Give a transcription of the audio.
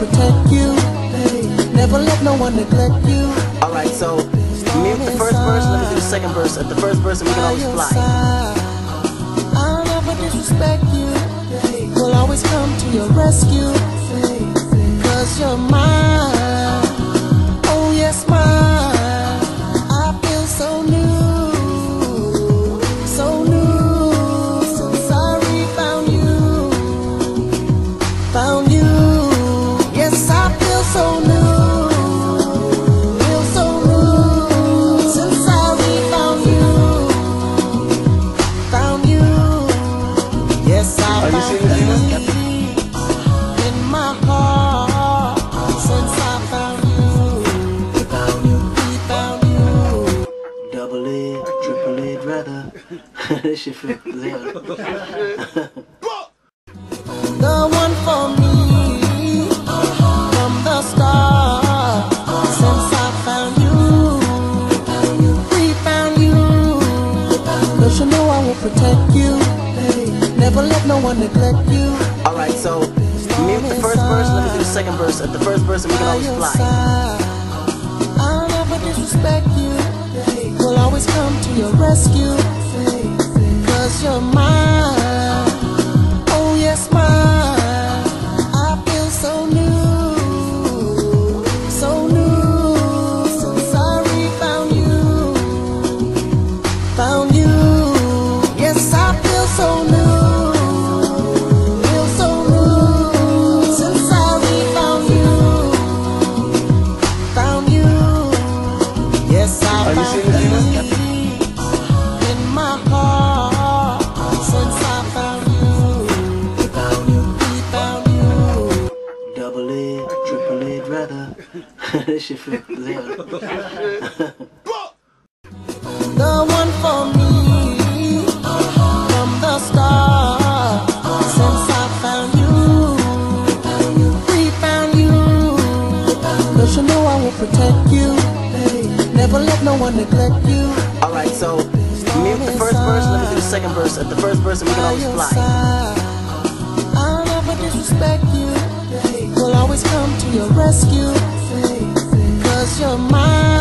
protect you. Never let no one neglect you. Alright, so mute the first verse, let me do the second verse. At the first verse, we can always fly. I'll never disrespect you. Will always come to your rescue. Cause you're mine. This shit feel good. The one for me from the start. Since I found you, we found you. Cause you know I will protect you. Never let no one neglect you. Alright, so the first verse, let me do the second verse. At the first verse, we can always fly. I'll never disrespect you. Will always come to your rescue. This shit feel good. The one for me from the start. Since I found you, we found you. Know I will protect you. Never let no one neglect you. Alright, so mute the first verse, let me do the second verse. At the first verse, we can always fly. I'll never disrespect you. Will always come to your rescue. Cause you're